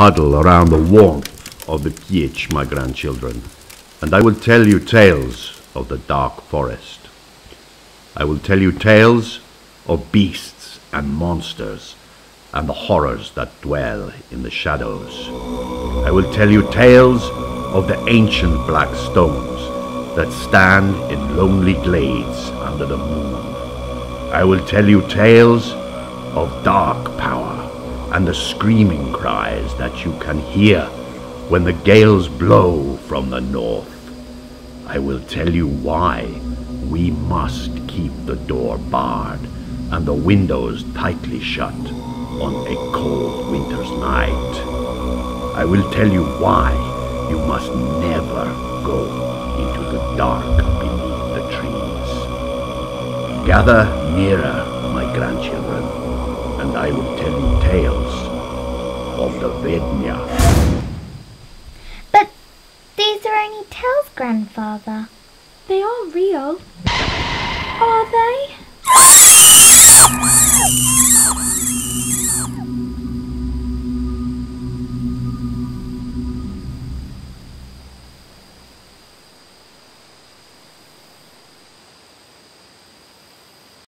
huddle around the warmth of the Kiech, my grandchildren, and I will tell you tales of the dark forest. I will tell you tales of beasts and monsters and the horrors that dwell in the shadows. I will tell you tales of the ancient black stones that stand in lonely glades under the moon. I will tell you tales of dark power and the screaming cries that you can hear when the gales blow from the north. I will tell you why we must keep the door barred and the windows tightly shut on a cold winter's night. I will tell you why you must never go into the dark beneath the trees. Gather nearer, my grandchildren, and I will tell you tales the Vednya. But these are only tales, Grandfather. They are real. Are they?